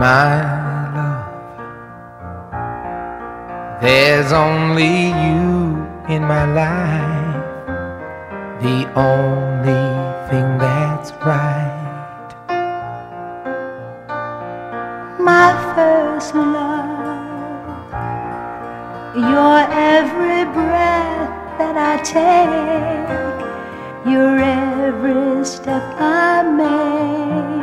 my love. There's only you in my life, the only thing that's right. My first love, your every breath that I take, your every step I make.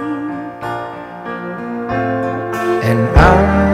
I,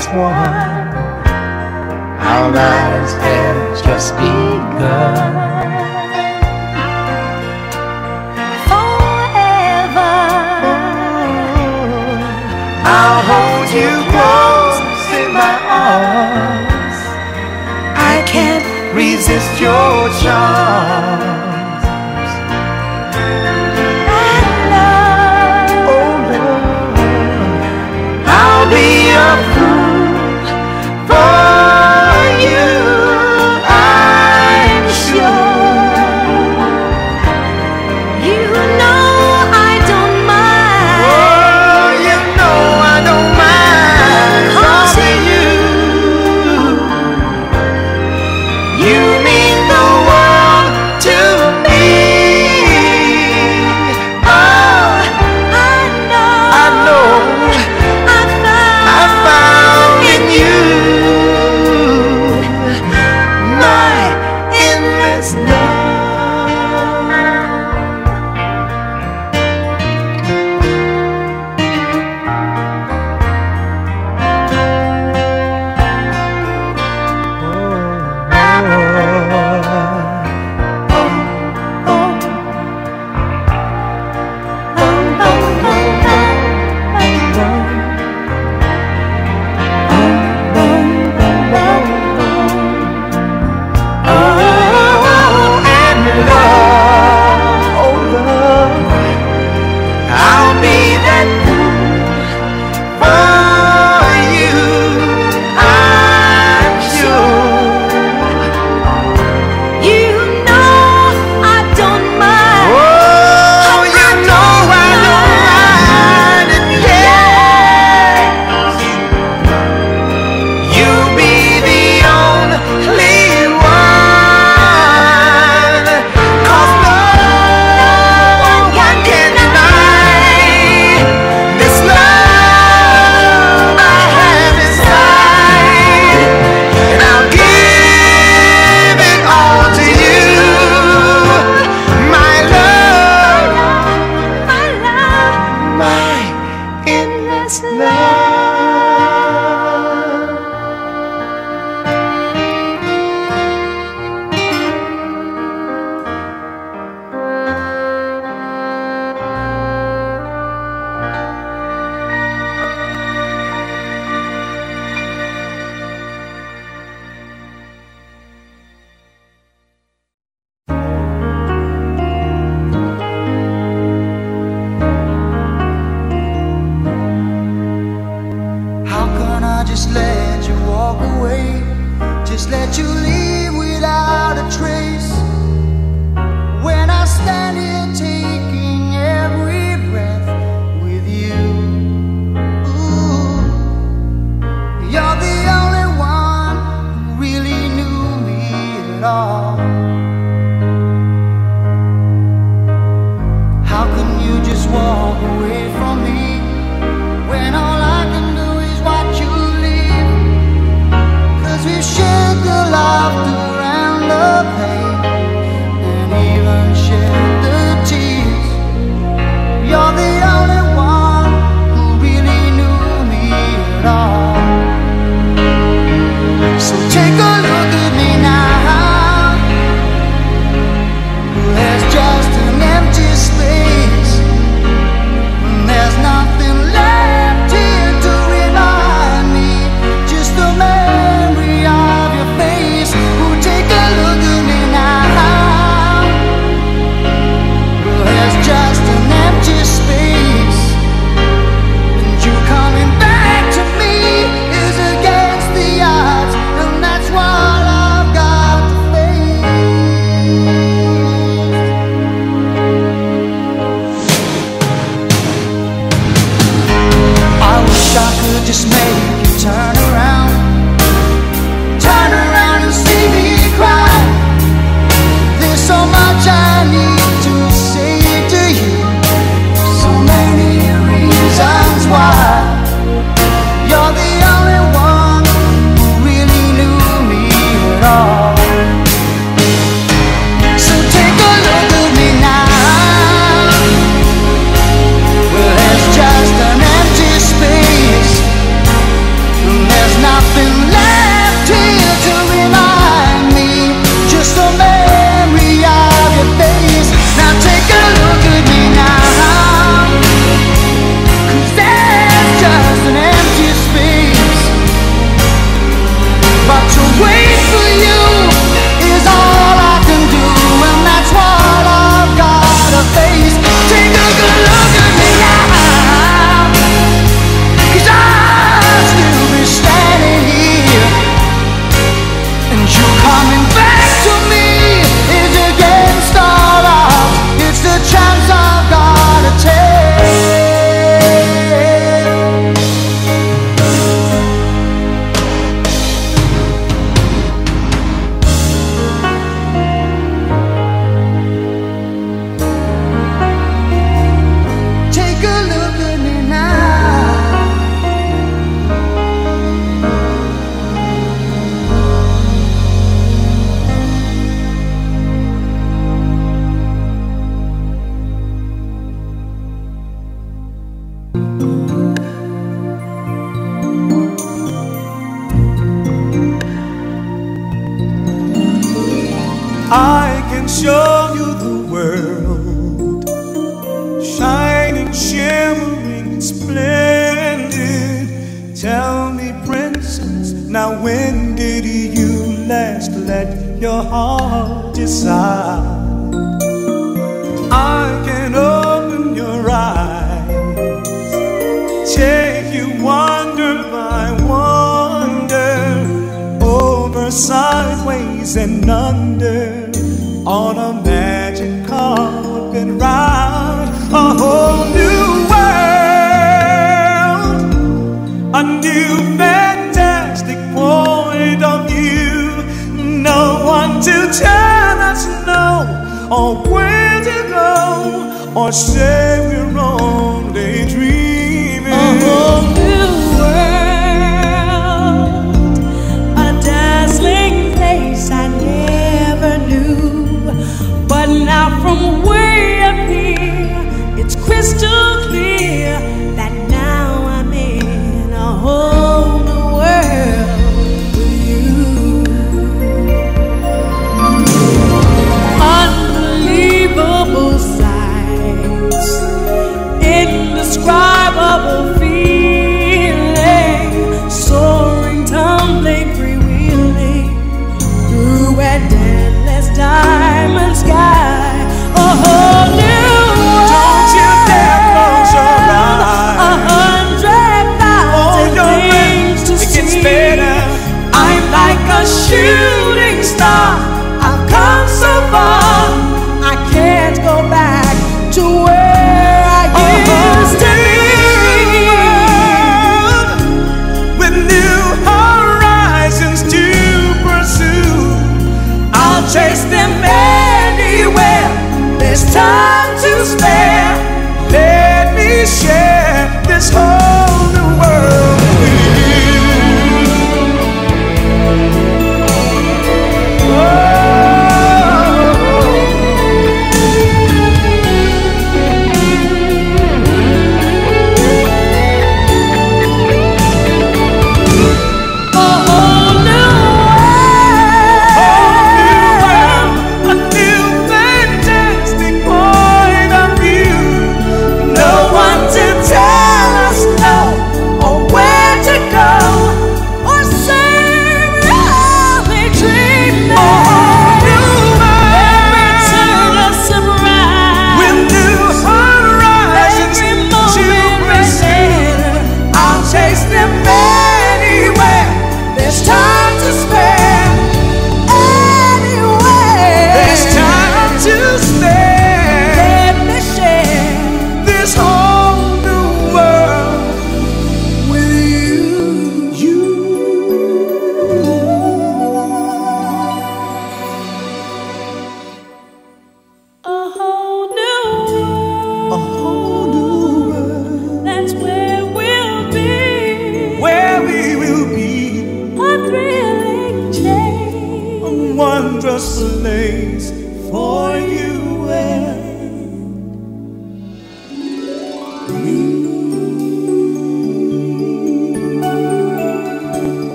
as one. Our lives have just begun. forever. I'll hold you close in my arms. I can't resist your charms. where to go, or say we're only dreaming. A whole new world, a dazzling place I never knew. But now from way up here, it's crystal.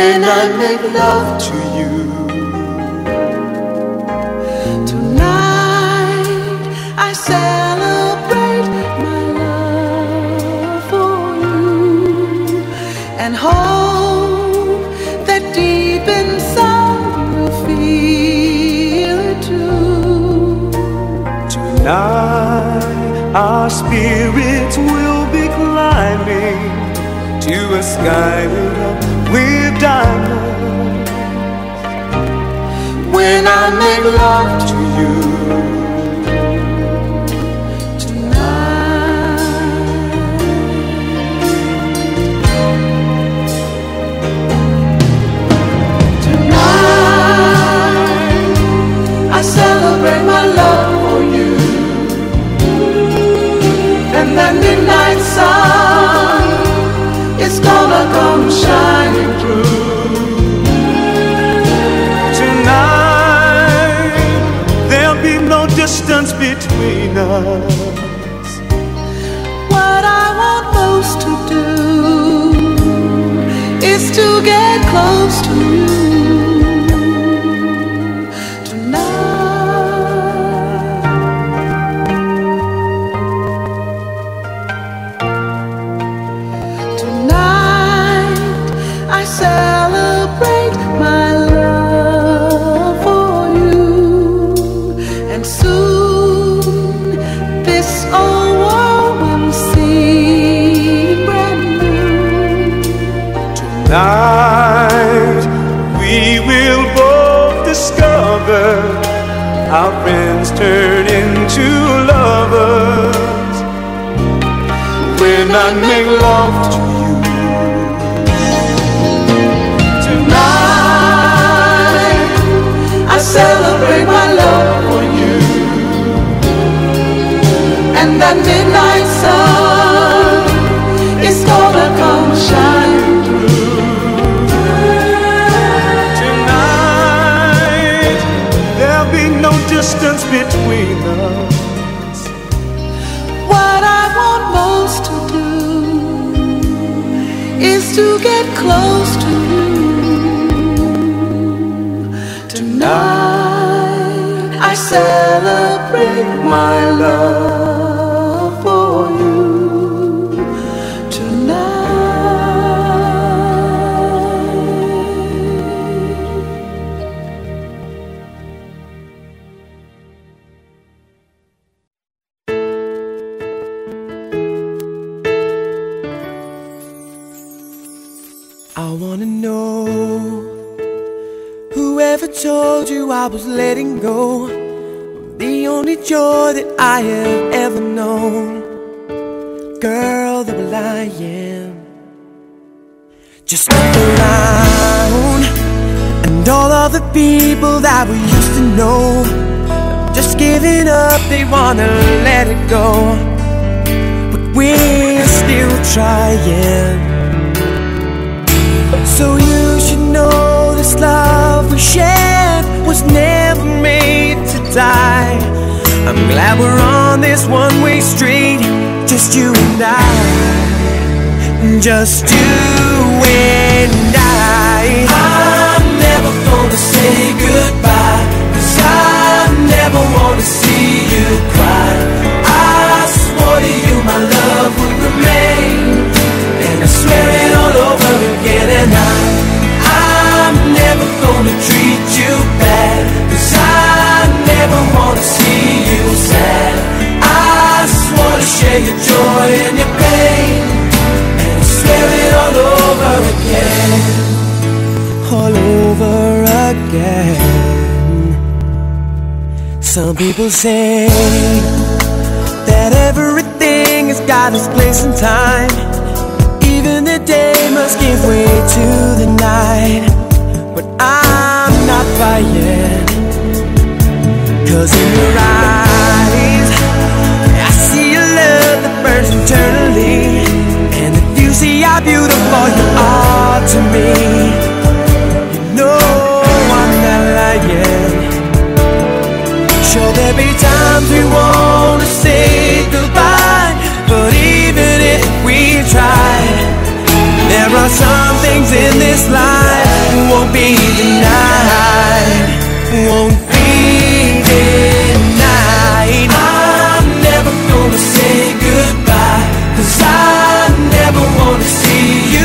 When I make love to you. Tonight I celebrate my love for you and hope that deep inside you feel it too. Tonight, our spirits will be climbing to a sky up with diamonds. When I make love to you. Tonight I celebrate my love for you and that midnight sun is gonna come shining through. Between us. What I want most to do is to get close to discover our friends turn into lovers. When I make love to you. Tonight I celebrate my love for you, and that midnight between us. What I want most to do is to get close to you. Tonight I celebrate my love I was letting go of the only joy that I have ever known. Girl, the will I am. Just look around and all of the people that we used to know just giving up, they wanna let it go. But we're still trying. So you should know this love we shared was never made to die. I'm glad we're on this one way street, just you and I. Just you and I. I'm never gonna say goodbye, cause I never wanna see you cry. I swore to you my love would remain. And I swear it all over again And I, I'm never gonna treat you bad Cause I never wanna see you sad. I just wanna share your joy and your pain And it all over again. All over again. Some people say That everything has got its place and time. Even the day must give way to the night. But I'm not buying Cause in your eyes. I see a love that burns eternally. And if you see how beautiful you are to me You know I'm not lying. Sure there'll be times we wanna say goodbye But even if we try There are some things in this life Won't be denied Won't be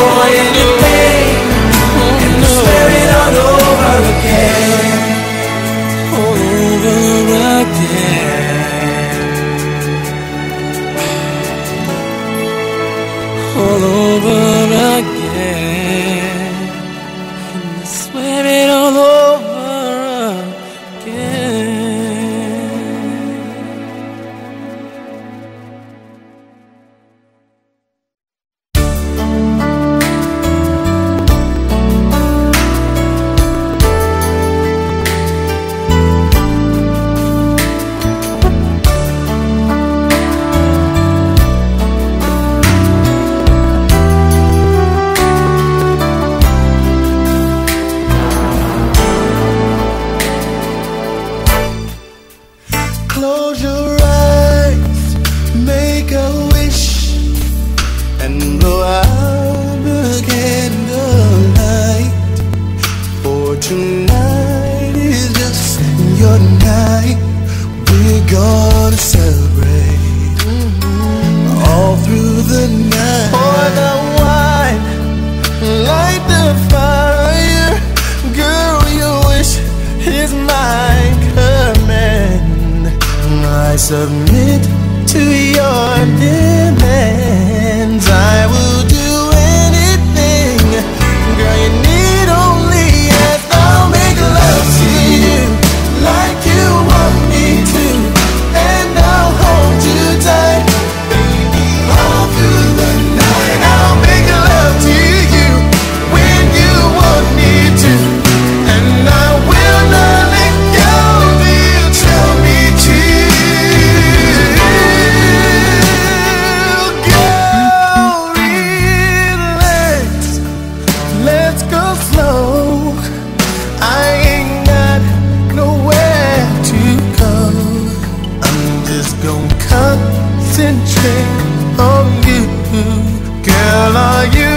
rồi entrancing on you, girl. Are you?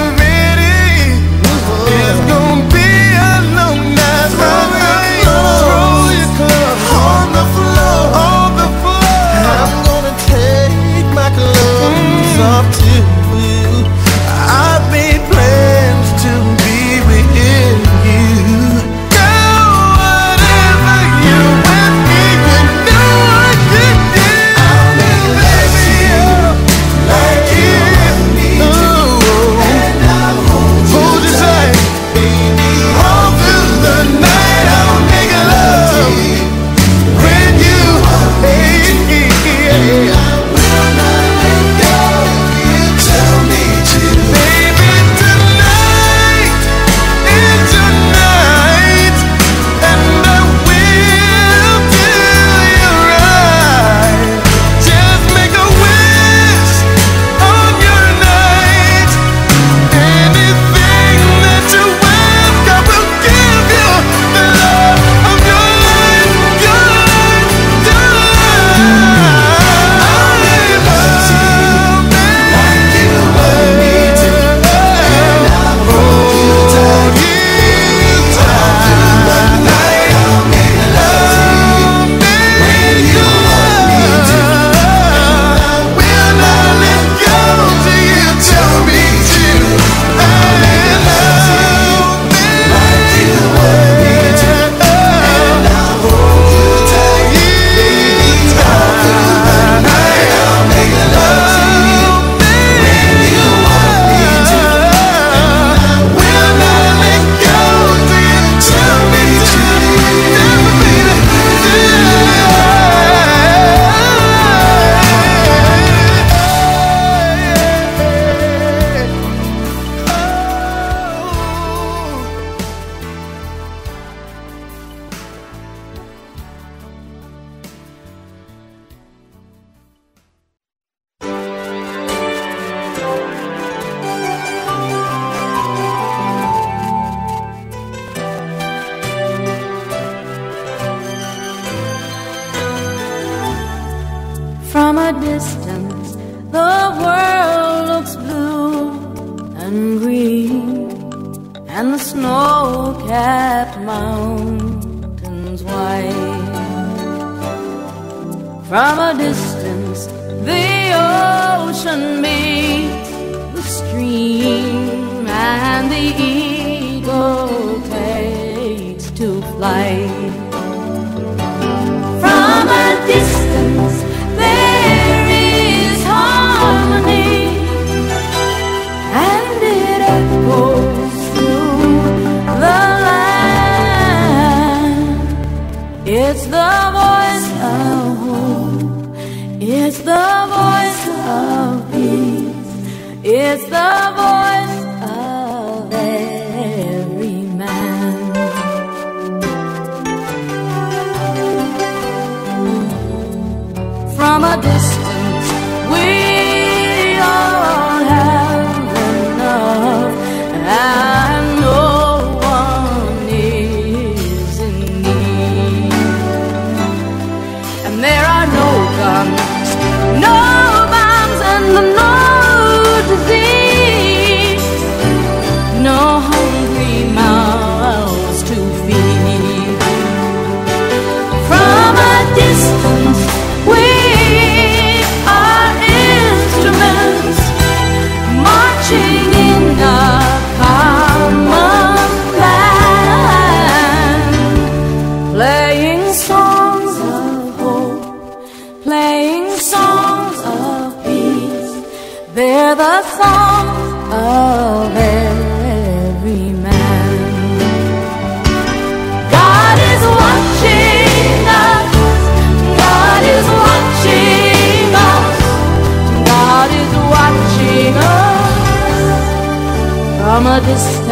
From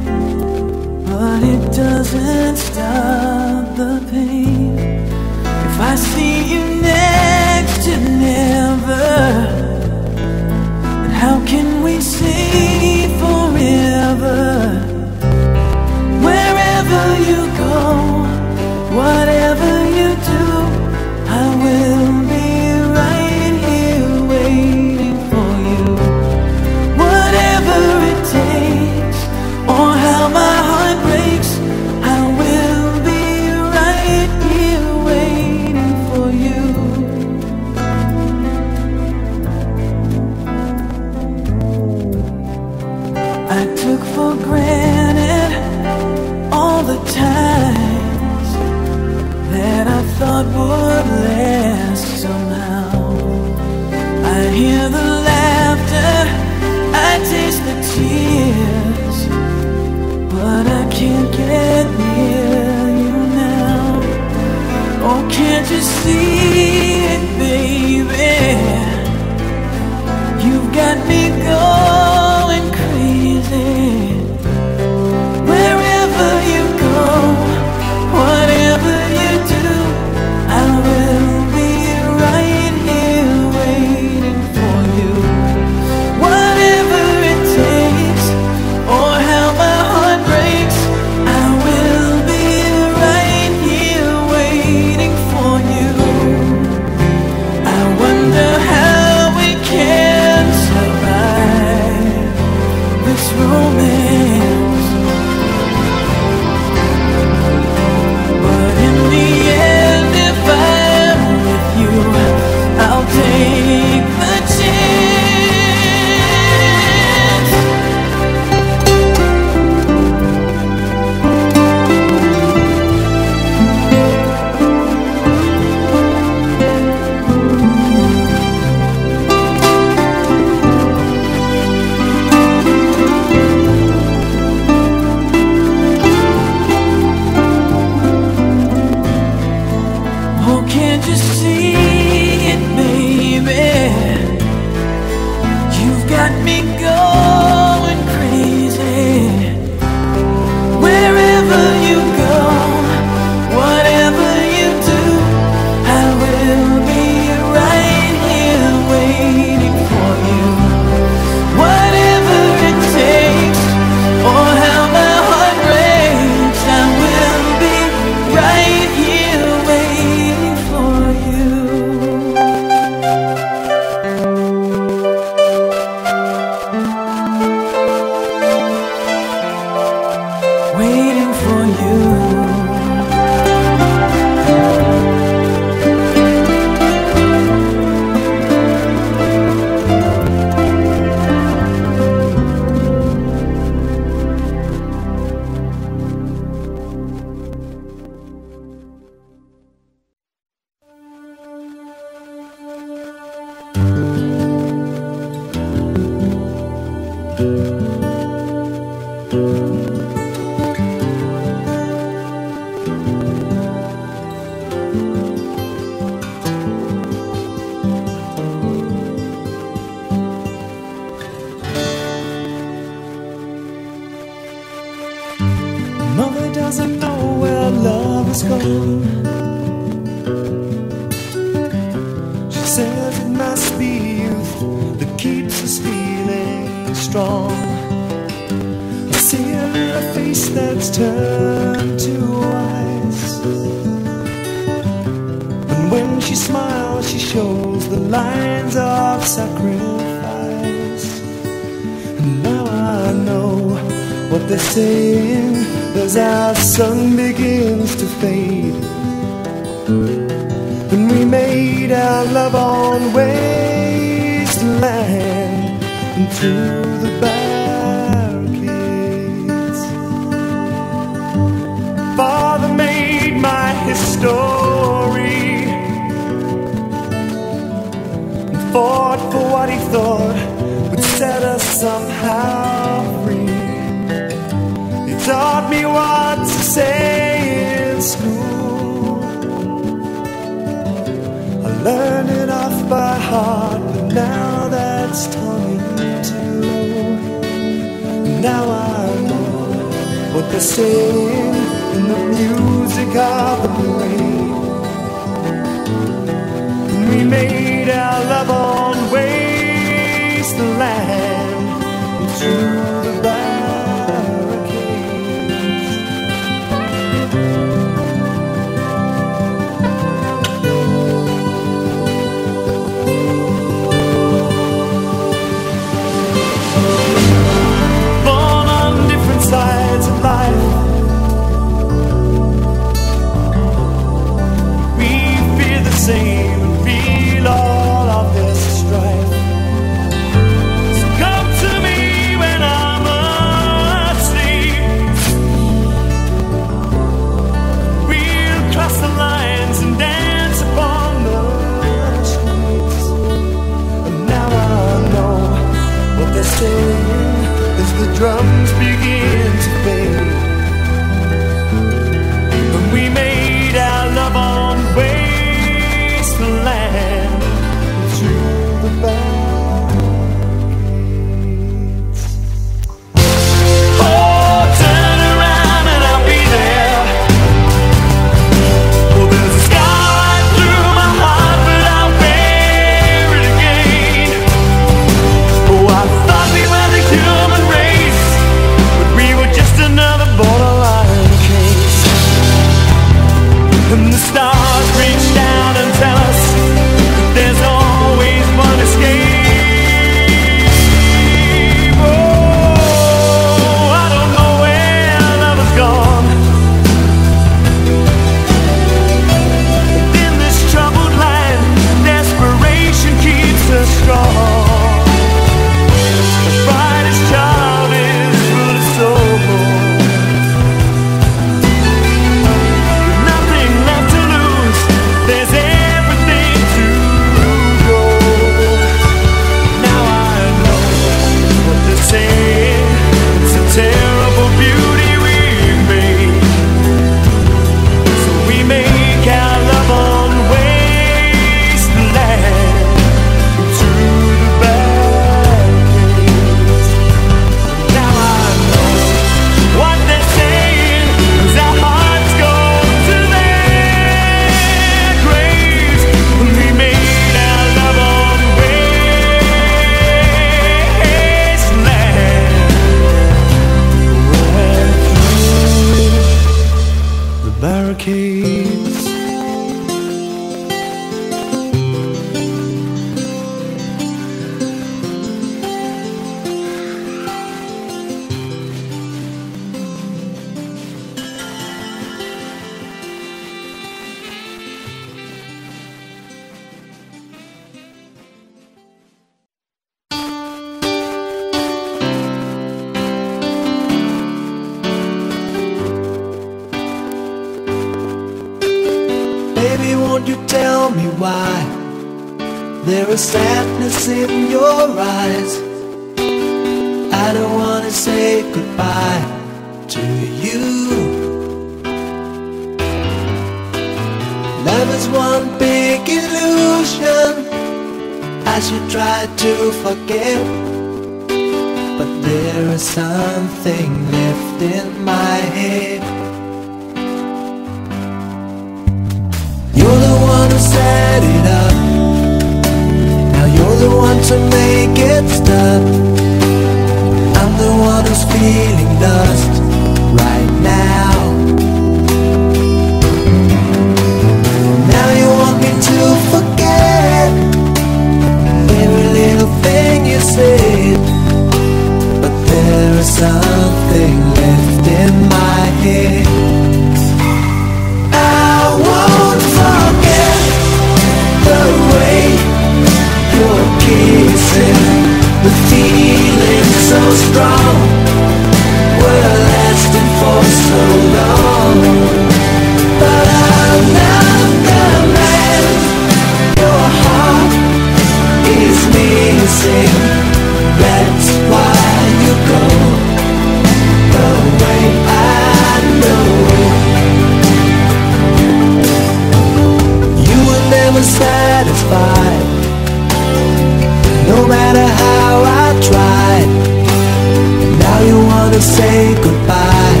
never say goodbye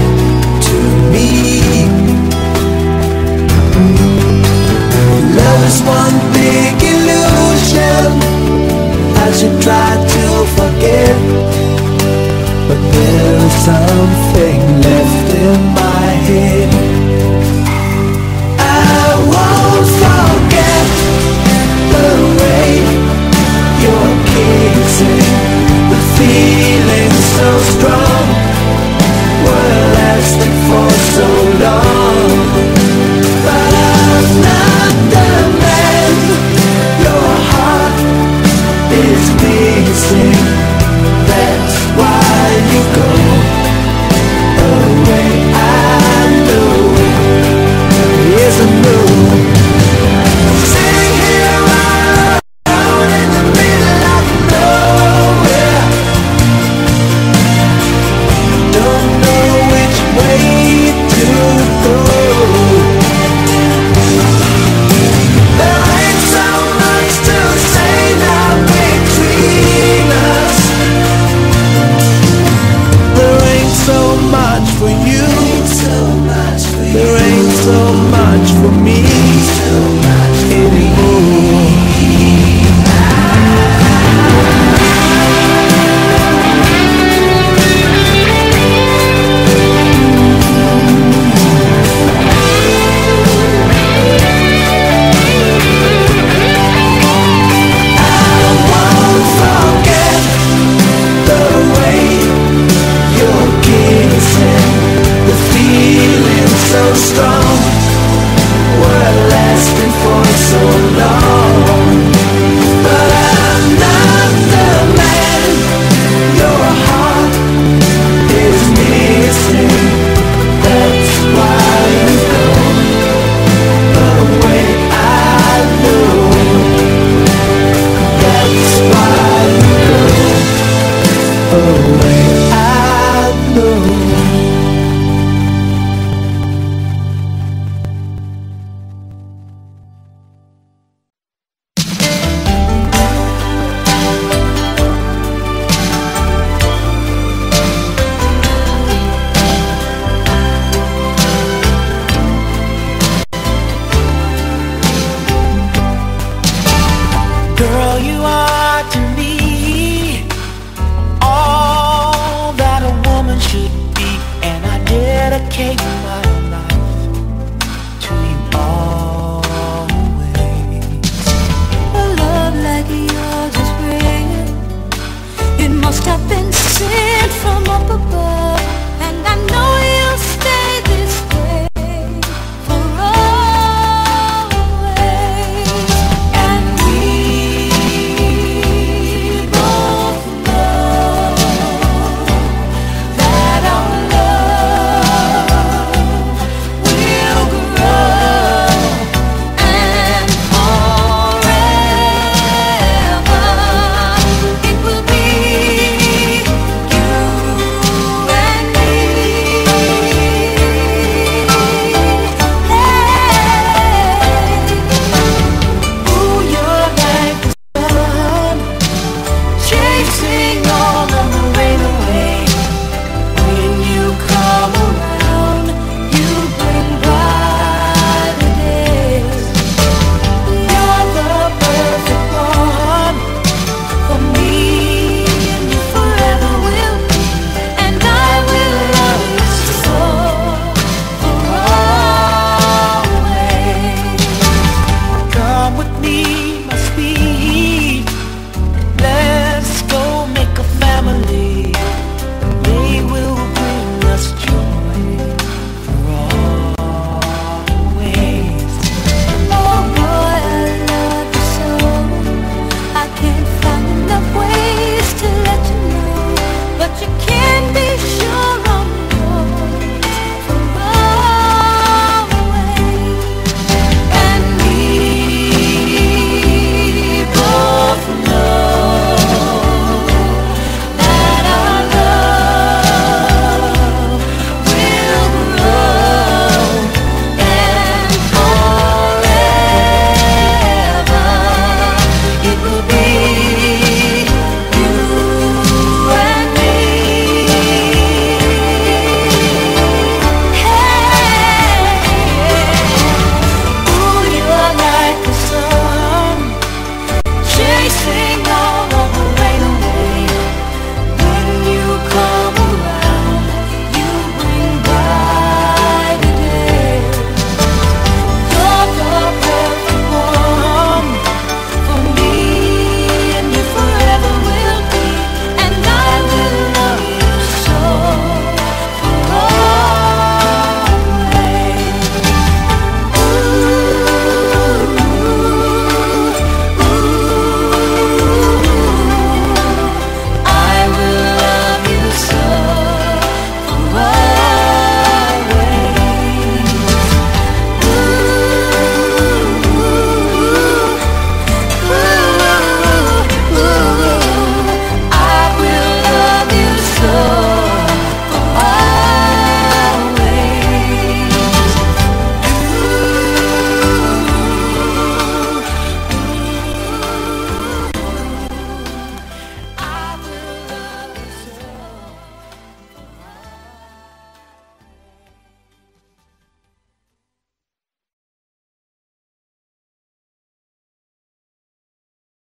to me. Love is one big illusion. I should try to forget, but there is something left in my head. I won't forget the way you're kissing, the feeling so. strong.